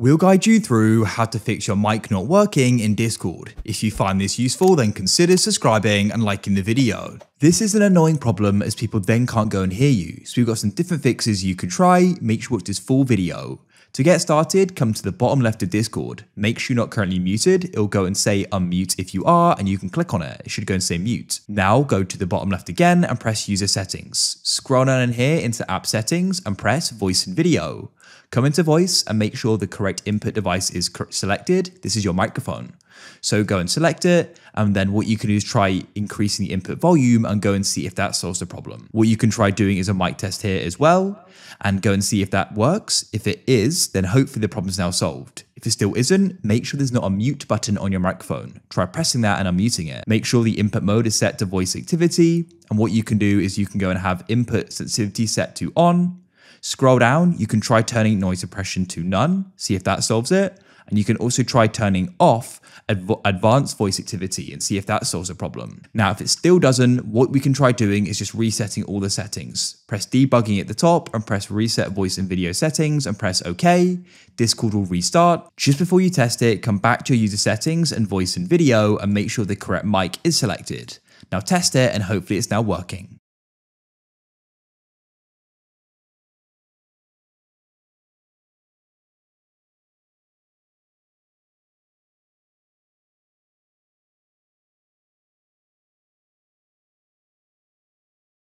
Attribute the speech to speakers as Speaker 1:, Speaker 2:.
Speaker 1: We'll guide you through how to fix your mic not working in Discord. If you find this useful, then consider subscribing and liking the video. This is an annoying problem as people then can't go and hear you, so we've got some different fixes you could try, make sure watch this full video. To get started, come to the bottom left of Discord. Make sure you're not currently muted. It'll go and say unmute if you are, and you can click on it. It should go and say mute. Now go to the bottom left again and press user settings. Scroll down in here into app settings and press voice and video. Come into voice and make sure the correct input device is selected. This is your microphone. So go and select it. And then what you can do is try increasing the input volume and go and see if that solves the problem. What you can try doing is a mic test here as well and go and see if that works. If it is, then hopefully the problem is now solved. If it still isn't, make sure there's not a mute button on your microphone. Try pressing that and unmuting it. Make sure the input mode is set to voice activity. And what you can do is you can go and have input sensitivity set to on. Scroll down, you can try turning noise suppression to none, see if that solves it. And you can also try turning off adv- advanced voice activity and see if that solves a problem. Now, if it still doesn't, what we can try doing is just resetting all the settings. Press debugging at the top and press reset voice and video settings and press OK. Discord will restart. Just before you test it, come back to your user settings and voice and video and make sure the correct mic is selected. Now test it and hopefully it's now working.